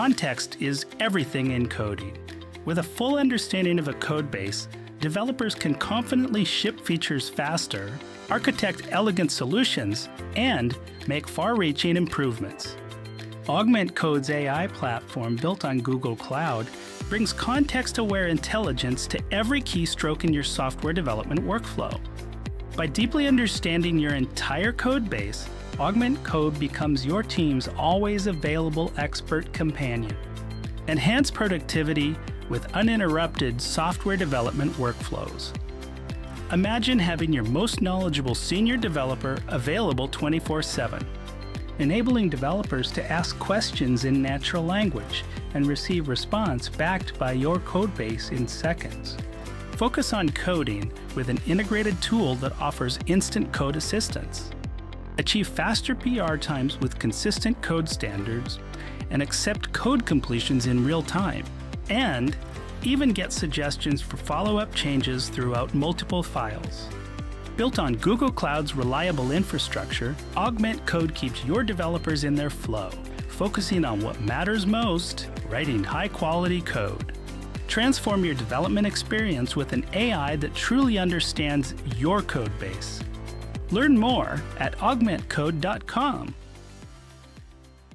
Context is everything in coding. With a full understanding of a code base, developers can confidently ship features faster, architect elegant solutions, and make far reaching improvements. Augment Code's AI platform, built on Google Cloud, brings context aware intelligence to every keystroke in your software development workflow. By deeply understanding your entire code base, Augment Code becomes your team's always available expert companion. Enhance productivity with uninterrupted software development workflows. Imagine having your most knowledgeable senior developer available 24 7, enabling developers to ask questions in natural language and receive response backed by your codebase in seconds. Focus on coding with an integrated tool that offers instant code assistance. Achieve faster PR times with consistent code standards and accept code completions in real time. And even get suggestions for follow up changes throughout multiple files. Built on Google Cloud's reliable infrastructure, Augment Code keeps your developers in their flow, focusing on what matters most writing high quality code. Transform your development experience with an AI that truly understands your code base. Learn more at augmentcode.com